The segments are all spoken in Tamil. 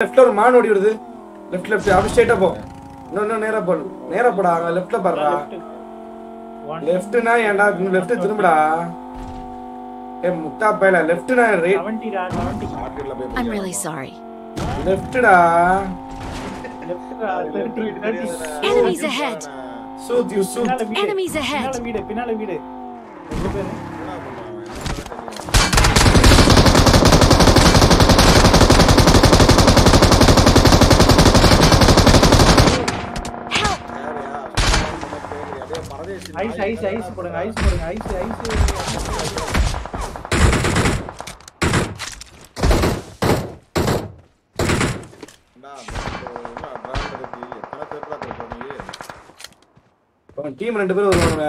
லெஃப்ட்ல ஒரு மான் ஓடி வருது. லெஃப்ட் லெஃப்ட் அப்படி ஸ்ட்ரைட்டா போ. இன்னும் இன்னும் நேரா போ. நேரா போடா அங்க லெஃப்ட்ல பாருடா. லெஃப்ட்னா ஏன்டா லெஃப்ட் திரும்புடா. ஏ முட்டா பையல லெஃப்ட்னா ரைட் செவன்டிடா செவன்டி மார்க்கெட்ல போய் I'm really sorry. லெஃப்ட்டா Enemies ahead! Sood பின்னால வீடு Enemies ahead! பின்னால வீடு பின்னால வீடு. ரெண்டு ஐஸ் ஐஸ் ஐஸ் போடுங்க ஐஸ் போடுங்க ஐஸ் ஐஸ் டீம் ரெண்டு பேரும் வருவாங்க.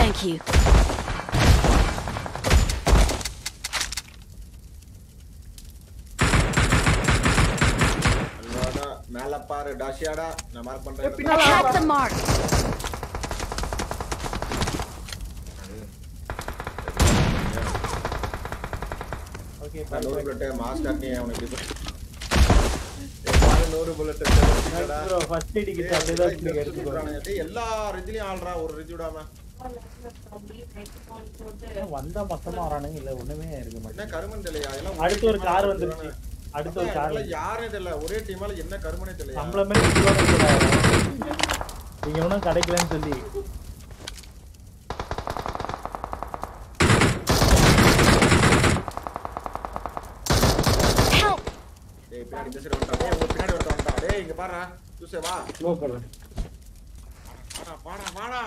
Thank you. பாரு டாஷியாடா நான் மார்க் பண்றேன். Attack the mark! ஓகே நான் நூறு புல்லட் மாஸ்டர் நீ அவனுக்கு இப்படி ஏய், பாரு, நூறு புல்லட் ப்ரோ ஃபர்ஸ்ட் எய்ட் அப்படியே தான் நீங்க எடுத்துக்கோங்க எல்லா ரிஜிலையும் ஆள்றா ஒரு ரிஜி விடாம. வந்தா மொத்தமா வரானுங்க இல்ல ஒண்ணுமே இருக்க என்ன மாட்டேங்குது கருமன் எல்லாம் அடுத்து ஒரு கார் வந்துருச்சு. அடுத்து யாருனே தெரியல. ஒரே டீமால என்ன கருமனே தெரியல சம்பளமே நீங்க ஒன்றும் கிடைக்கலன்னு சொல்லி. இந்த சைடு வந்துட்டான் பின்னாடி டேய் இங்க பாருடா. ஜூஸே வா. ஸ்லோ போடுறேன். வாடா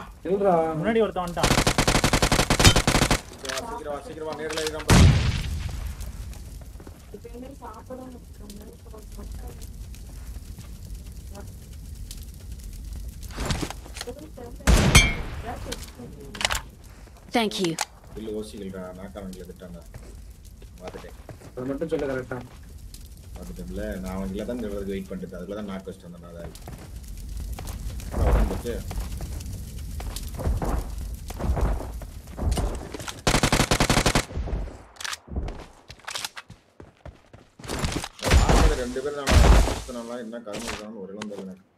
முன்னாடி ஒருத்தன் வந்துட்டான். சீக்கிரம் வா சீக்கிரம் வா. நேர்ல இருக்கான் பாரு Thank you. இல்ல யோசிக்கலடா நாக்காரங்களை திட்டான்டா. பார்த்துட்டேன் அது மட்டும் சொல்ல கரெக்டா. பார்த்துட்டேன்ல நான் அவங்கள தான் வெயிட் பண்ணிட்டு அதுக்குள்ள தான் நாக்கு வச்சுட்டு வந்தேன் அதான் அப்புறம் உடம்பு போச்சு ரெண்டு பேரும் நான் சுத்தினால என்ன கரும இருக்கான்னு ஒரு இளம் தெரியல எனக்கு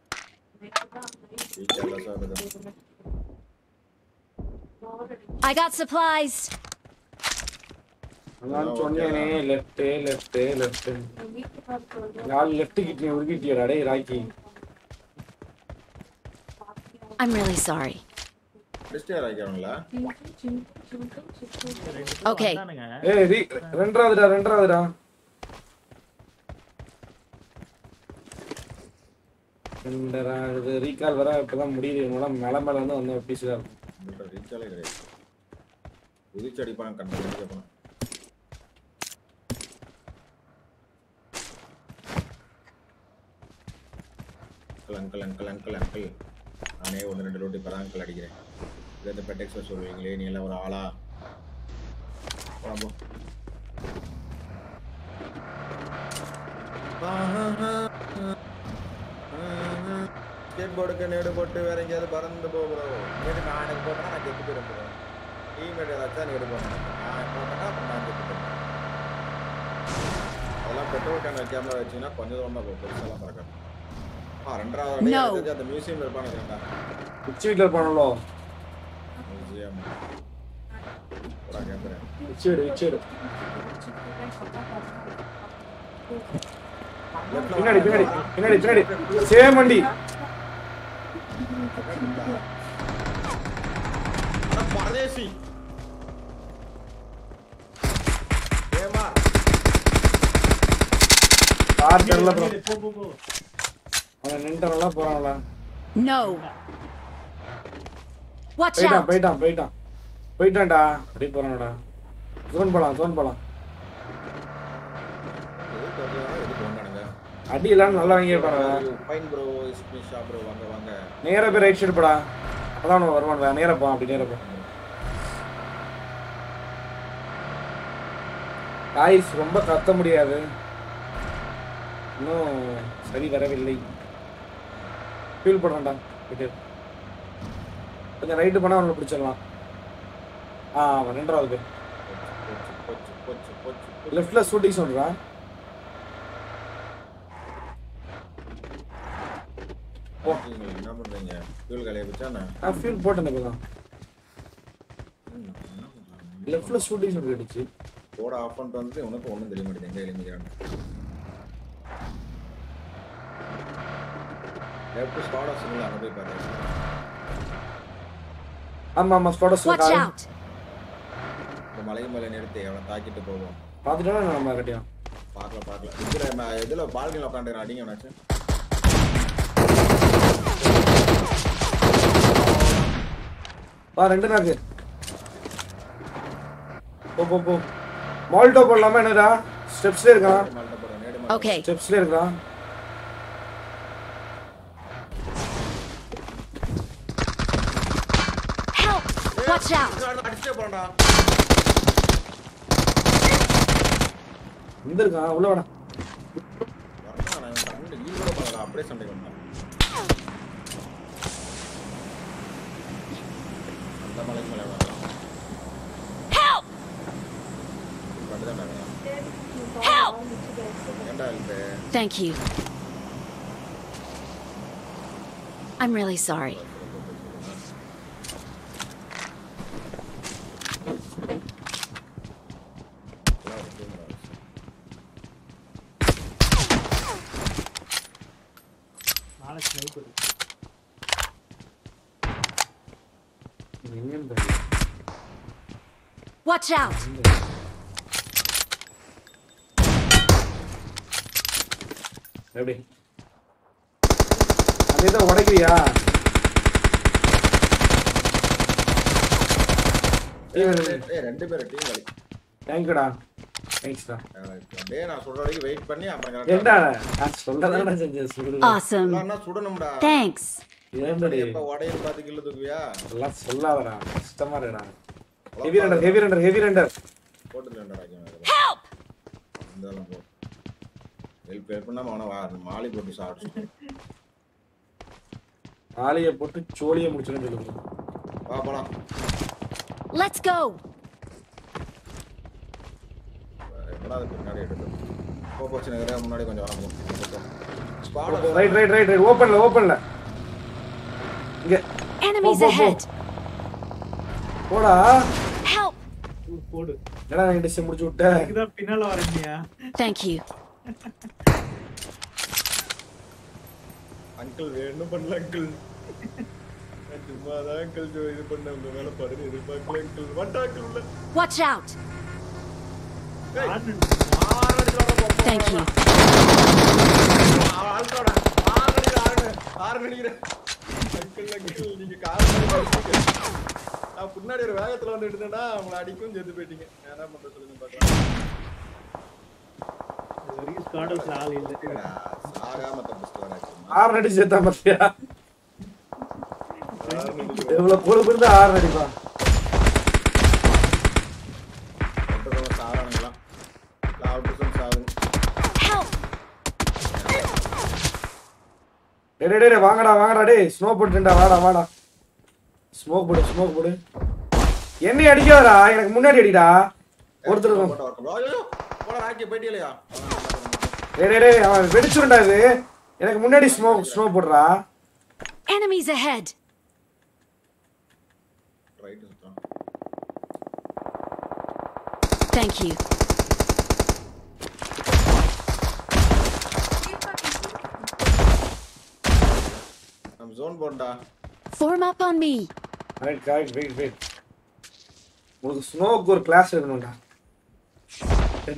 வீட்டில் எல்லாம் சாப்பிடுது I got supplies! அதான் சொன்னேனே லெஃப்ட் லெஃப்ட் லெஃப்ட் நாலு லெஃப்ட் கிட்ட உருகிட்டியடா டேய் ராக்கி I'm really sorry. டிஸ்டே ஆகிக்கிறவங்களா Okay. வந்தானுங்க. ஏய் ரீ ரெண்டாவதுடா ரெண்டாவதுடா இது ரீகால் வர இப்பதான் முடியுது. என்னோட மேல மேல வந்து வந்த பீஸ் தான் இருக்கும் உங்கள்கிட்ட கிடையாது. குதிச்சு அடிப்பான் கண்ட கேட்பான் uncle uncle uncle uncle uncle. நானே ஒன்று ரெண்டு ரோட்டி இப்போ அங்கிள் அடிக்கிறேன். இது இந்த பெட்டெக்ஸ் சொல்லுவீங்களே நீ எல்லாம் ஒரு ஆளா? போலாம் ஸ்கேட் போர்டுக்கு நேடு போட்டு வேற எங்கேயாவது பறந்து போ ப்ரோ நேடு நான் எனக்கு போட்டேன்னா நான் கெட்டு போயிடும் ப்ரோ டீம்மேட் ஏதாச்சும் நேடு போட்டேன் நான் போட்டேன்னா அப்புறம் நான் கெட்டு போயிடும் அதெல்லாம் பெட்ரோல் கேன் வைக்காம வச்சீங்கன்னா கொஞ்சம் தூரம் தான் போகும். பெருசாலாம் பறக்காது ஆ ரெண்டாவது அந்த மியூசியம்ல இருப்பானு கேட்டா உச்சி வீட்டில் இருப்பானோ மியூசியம் கேட்குறேன் உச்சி வீடு உச்சி வீடு பின்னாடி பின்னாடி பின்னாடி பின்னாடி. சேம் வண்டி பரதேசி ஏமா கார் தெரியல ப்ரோ போ, போ, போ. அவன் நின்றுட்டானா போறாங்களா No! Watch போயிட்டான் out! போயிட்டான் போயிட்டான் போயிட்டான்டா அப்படி போறானடா ஜோன் போலாம் ஜோன் போலாம் அடி எல்லாம் நல்லா வாங்கி பாருங்க ஃபைன் ப்ரோ ப்ரோ வாங்க வாங்க. நேரா போய் ரைட் சைடு போடா. அதான் அவனுக்கு வருவான் நேரா போ அப்படி நேரா போ. காய்ஸ் ரொம்ப கத்த முடியாது. இன்னும் சரி வரவில்லை. ஃபீல் பண்ணுறேன்டா போயிட்டு கொஞ்சம் ரைட்டு போனா அவனை பிடிச்சிடலாம். ஆ ரெண்டாவது. பேர் லெஃப்ட்ல ஷூட்டிங் சொல்றான் நீங்க என்ன பண்றீங்க? fuel காலியா? நான் ஃபீல் போட்டேன் பண்றாங்க? லெஃப்ட்ல ஷூட்டிங் சொல்லி அடிச்சு. போட ஆஃப் பண்ணிட்டு வந்து உனக்கு ஒண்ணும் தெரிய மாட்டேங்குது. எங்க எலிமிக்கிறான்னு லெஃப்ட் ஸ்குவாட் ஆஃப் அங்க போய் பாரு. ஆமா ஆமா ஸ்குவாட Watch out! இந்த மலை நிறுத்தி அவனை தாக்கிட்டு போவோம். பாத்துட்டா நம்ம கட்டியும் பார்க்கல பார்க்கல. இதுல இதுல பால்கனில உட்காந்து அடிங்க அவனாச்சு வா ரெண்டு நாக்கு. போ போ போ. மால்டோ போடலாமா என்னடா? ஸ்டெப்ஸ்ல இருக்கான். Okay. ஸ்டெப்ஸ்ல இருக்கான்! Watch out! எந்த இருக்கான் உள்ள வாடா. அப்படியே சண்டை வந்தான் Help! Help! Thank you. I'm really sorry. Watch out! எப்படி? அந்த இதை உடைக்கிறியா ஏய் ரெண்டு பேரும் டீம் களி தேங்க்யூடா. தேங்க்ஸ்டா டேய் நான் சொல்ற வரைக்கும் வெயிட் பண்ணி அப்புறம் கரெக்டா நான் செஞ்சேன் சொல்லு. Awesome. நான் சுடணும்டா? Thanks. ஏண்டடி எப்ப உடையும் பாத்து கில்லு தூக்குவியா? எல்லாம் சொல்லாதடா. கஷ்டமா இருக்குடா. Heavy render heavy render heavy render Raja Help! இருந்தாலும் போ. ஹெல்ப் ஹெல்ப் பண்ணாம அவனை வா மாலி போட்டு சாப்பிட்டு ஆலியை போட்டு சோழியை முடிச்சுன்னு சொல்லுங்க வா போலாம். Let's go! எப்படா அது பின்னாடி எடுத்து போ போச்சு நகரே முன்னாடி கொஞ்சம் வர போ. ரைட் ரைட் ரைட் ரைட் ஓப்பன்ல ஓப்பன்ல இங்க! போடா! போடு. என்னடா நீ டிஷ் முடிச்சு விட்ட இதுதான் பின்னால வரீங்க Thank you. அங்கிள் வேணும் பண்ணல அங்கிள் சும்மா தான் அங்கிள் இது பண்ண உங்க மேல படுது எதிர்பார்க்கல அங்கிள் வட்டா அங்கிள் உள்ள. Watch out! ஆறு அடிச்சு வர போ Thank you. ஆள்றோட ஆறு அடிக்கிற ஆறு ஆறு அடிக்கிறேன் அங்கிள் அங்கிள் நீங்க கார் நான் பின்னாடி ஒரு வேகத்துல வந்து எடுத்தேன்னா அவங்கள அடிக்கும் சேர்த்து போயிட்டீங்க. நான் என்ன பண்றது சொல்லுங்க பாக்கலாம். ஆறு அடி சேர்த்தா பாத்தியா? எவ்வளவு பொறுப்பு இருந்தா ஆறு அடிப்பா. டேய், டேய் வாங்கடா வாங்கடா டேய். ஸ்னோ போட்டுடா வாடா வாடா. ஸ்மோக் போடு ஸ்மோக் போடு. என்னை அடிக்காதடா எனக்கு முன்னாடி அடிடா. ஒருத்தர் ஐயோ போட ராக்கி போயிட்டியா டேய் டேய் டேய் அவன் வெடிச்சுருண்டா இது. எனக்கு முன்னாடி ஸ்மோக் ஸ்னோ போடுறா. Enemies ahead! சுத்தம் Thank you. நம்ம ஜோன் போண்டா Form up on me. Right correct wait wait உங்களுக்கு ஸ்னோக்கு ஒரு கிளாஸ் எடுக்கணும்டா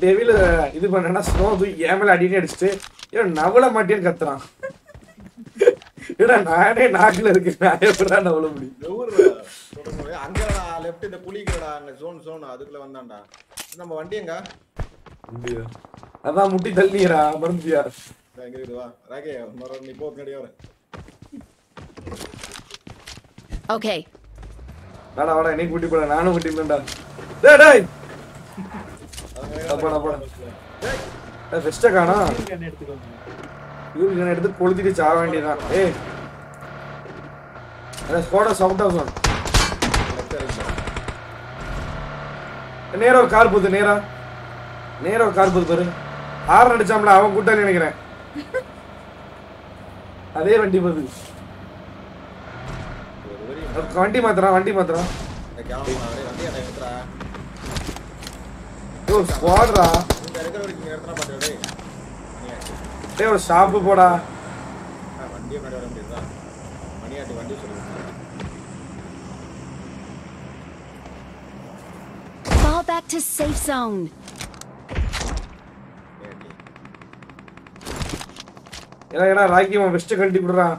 டெவில இது பண்ணா ஸ்னோ தூக்கி என் மேல அடினே அடிச்சுட்டு ஏன் நவள மாட்டேன்னு கத்துறான். ஏடா நானே நாக்குல இருக்கேன் நான் எப்படா நவள முடியும்? அங்கடா லெஃப்ட் இந்த குளிக்கிறடா அங்க ஜோன் ஜோன் அதுக்குள்ள வந்தான்டா. நம்ம வண்டி எங்க? அதான் முட்டி தள்ளியரா இதோ எங்க இருக்குது வா. ராக்கே மரம் நீ போ பின்னாடி வர. Okay. வேணா வேணா என்னை கூட்டி போட நானும் கூட்டி போடா டேய் டேய். போடா போடா டேய் ஃபெஸ்ட காணா இவங்க எடுத்து கொளுத்திட்டு சாக வேண்டியதான் ஏய். அட ஸ்கோட சவுண்ட் ஆஃப் சொல் நேரா கார் போகுது நேரா. நேரா கார் போகுது பாரு. ஹார்ன் அடிச்சாம்ல அவன் கூட்டாளி நினைக்கிறேன். அதே வண்டி போகுது வண்டி மாத்துறான் வண்டி மாத்துறான் இந்த கேவலம் அவரே வண்டி அதை எடுத்துறா ஓ ஸ்குவாட்ரா இந்த இருக்கிற வரைக்கும் இங்க எடுத்துனா பாத்து டேய் மணியாட்டி டேய் ஒரு ஷாப்பு போடா நான் வண்டியை முன்னாடி வர முடியுதா மணியாட்டி வண்டி சொல்லி Fall back to safe zone. மணியாட்டி ஏன்னா ஏன்னா ராக்கி அவன் வெஸ்ட் கழட்டி விடுறான்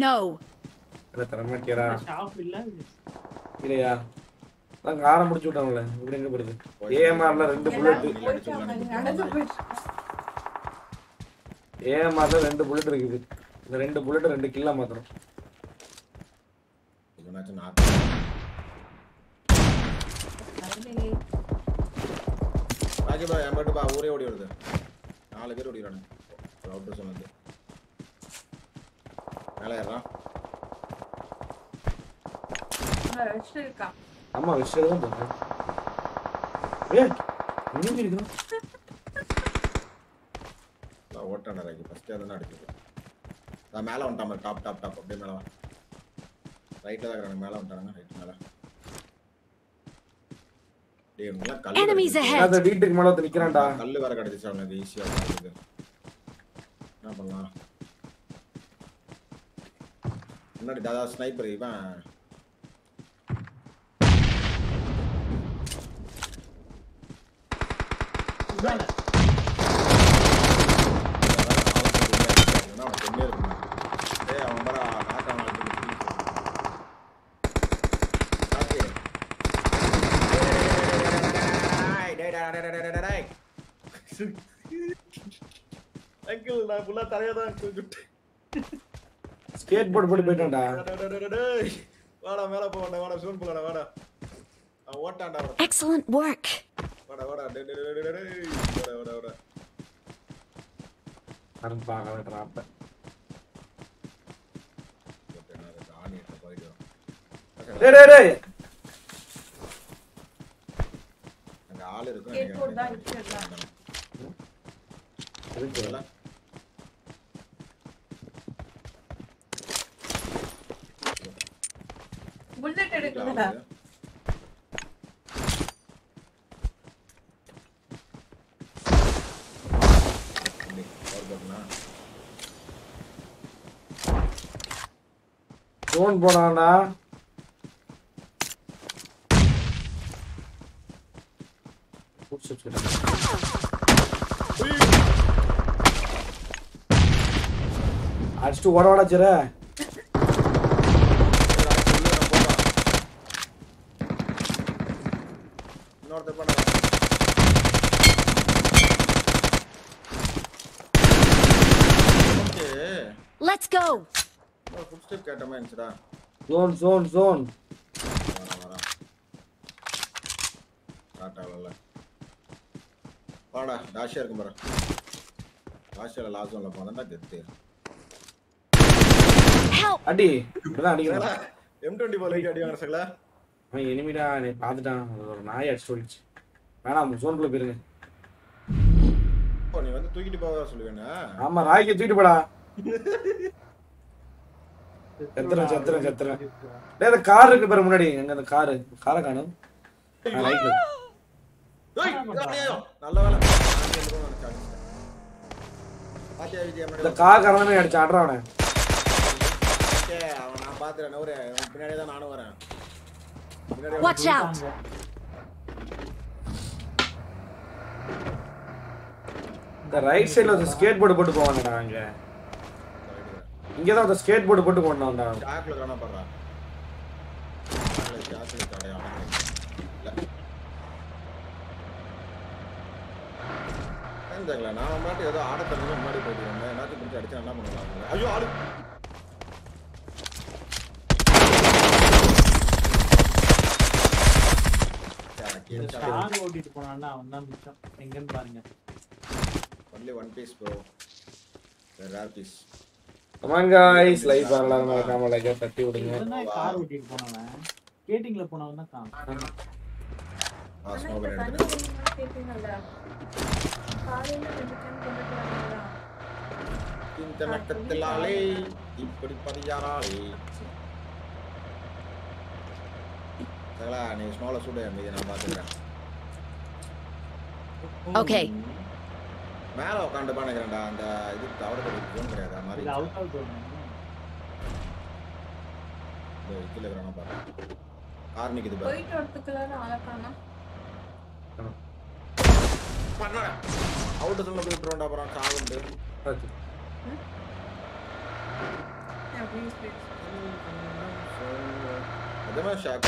No. இல்லை தரமாட்டியரா ஷாப் இல்ல. இல்லையா? அதான் காரை முடிச்சு விட்டாங்கல்ல. இப்படி எங்க போடுது ஏஎம்ஆர்ல ரெண்டு புல்லட் ஏஎம்ஆர்ல ரெண்டு புல்லட் இருக்குது. இந்த ரெண்டு புல்லட் ரெண்டு கில்லா மாத்திரம் ராஜி பா என் பாட்டு பா ஊரே ஓடி வருது. நாலு பேர் ஓடிக்கிறானு அவுட்டர் சொன்னது மேலே ஏறான் ஆமா விஷயம் தான் போடுறேன் ஏ எங்க இருக்கணும் நான் ஓட்டான ராஜி ஃபஸ்ட்டே தானே அடிச்சிருக்கேன். நான் மேலே வந்துட்டான் டாப் டாப் டாப் அப்படியே மேலே வா. ரைட்டில் தான் இருக்கிறாங்க. மேலே வந்துட்டாங்க ரைட் மேலே. அந்த வீட்டுக்கு மேல வந்து நிக்கிறான்டா. கல்லு வேற கிடைச்சிச்சு அவனுக்கு. ஈஸியா இருக்குது. என்ன பண்ணலாம்? முன்னாடி தாதா ஸ்னைப்பர் இவன் இதான இவனா அவன் கொன்னே இருக்கணும். டேய், அவன் பாரு, நாக்காம அடிச்சு முடிச்சு. காக்கி. டேய், டேய், டேய், டேய், டேய், டேய், டேய். அங்கிள் நான் ஃபுல்லா தலையா தான் தூக்கிட்டு ஸ்கேட் போர்டு போட்டு போயிட்டான்டா டேய், வாடா மேல போ வாடா வாடா சூன் போடா வாடா அவன் ஓட்டான்டா அவன். Excellent work. வாடா வாடா டேய் டேய் டேய், டேய் டேய் வாடா வாடா வாடா கரண்ட் பார்க்கலாம் அப்ப ஓகே நான் அதுக்கு ஆணி எடுத்து போயிட்டு டேய் டேய் டேய் ஆள் இருக்கும். புல்லட் எடுக்கல? ஃபோன் போனான்டா புடிச்சு வச்சுக்கிட்டான். அடிச்சுட்டு ஓட ஓட சர இன்னொருத்தர் பண்ண Let's go. ஃபுட் ஸ்டெப் கேட்ட மாதிரி இருந்துச்சுடா ஜோன் ஜோன் ஜோன் வரேன் வரேன் டாட்டாவில் வாடா டாஷியா இருக்கும் பாரு. டாஷியாவில் லாஸ்ட் ஒன்ல போனா கெத்து. அடி இப்படிதான் அடிக்கிறான். எம் டுவெண்ட்டி லைட் அடி வாங்க சகல அவன் எனிமிடா நீ பார்த்துட்டான். அது ஒரு நாய் அடிச்சு ஓடிச்சு வேணாம் ஜோனுக்குள்ள போயிருங்க. நீ வந்து தூக்கிட்டு போக சொல்லுவேனா? ஆமா ராய்க்கு தூக்கிட்டு போடா. செத்துறேன் செத்துறேன் செத்துறேன். டேய் அந்த கார் இருக்கு பாரு முன்னாடி. எங்க அந்த காரு காரை காணும். ரைட்ல இந்த காரணமே அடிச்சு ஆடுறான் அவனை. ஓகே, அவன் நான் பாத்துறேன் நவுரு அவன் பின்னாடியே தான் நானும் வரேன். பின்னாடி Watch out. இந்த ரைட் சைடுல ஒரு ஸ்கேட் போர்டு போட்டு போவானடா அங்க. இங்க தான் அந்த ஸ்கேட் போர்டு போட்டு கொண்டாண்டா ஜாக்ல காண பண்றா தெரியல நான் மட்டும் ஏதோ ஆட தரணும் முன்னாடி போயிட்டு இருந்தேன் எல்லாத்தையும் பிடிச்சி அடிச்சா என்ன பண்ணலாம் ஐயோ ஆளு கார் ஓட்டிட்டு போனான்னா அவன் தான் மிச்சம் எங்கன்னு பாருங்க only one piece bro rare piece come on guys live வரலாம் மறக்காம லைக் தட்டி விடுங்க இவன் தான் கார் ஓட்டிட்டு போனவன் ஸ்கேட்டிங்ல போனவன் தான் காணும் ஆ ஆனா ஸ்மோக் இப்ப எடுத்து இந்த நக்கத்திலாலே இப்படி பரியாராலே சகலா நீ ஸ்மால சுடு மீதி நான் பாத்துக்கிறேன் Okay. மேல உட்காந்து பண்ணிக்கிறேன்டா அந்த இது தவறு ஜோன் கிடையாது மாதிரி. இது அவுட் அவுட் ஒன்று இந்த இதுல இருக்கிறான பாரு. கார் நிக்குது பாரு. போயிட்டு வரதுக்குள்ளார ஆளை காணோம். பண்ணடா அவுட் சொல்ல போயிட்டுருவோம்டா அப்புறம் சாவுண்டு ஓகே. எப்படி speed? அதே மாதிரி ஷேக்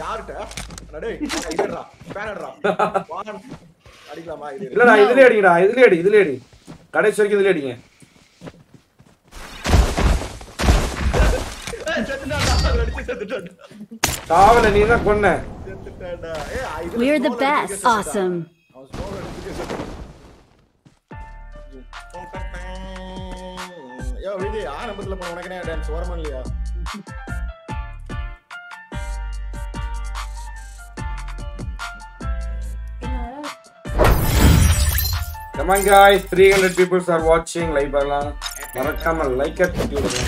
யார்கிட்ட? அடே இதுடா பேனடா அடிக்கலாமா இது? இல்லடா இதுலயே அடிங்கடா இதுலயே அடி இதுலயே அடி. கடைசி வரைக்கும் இதுலயே அடிங்க. காவல நீ தான் கொன்ன. இதுல We're the அடிச்சு best. Awesome. அடிச்சு. யோ, விஜய், ஆரம்பத்துல போன உனக்கு என்ன டான்ஸ் வரமா இல்லையா Come on guys, 300 people are watching live மறக்காம லைக் விடுங்க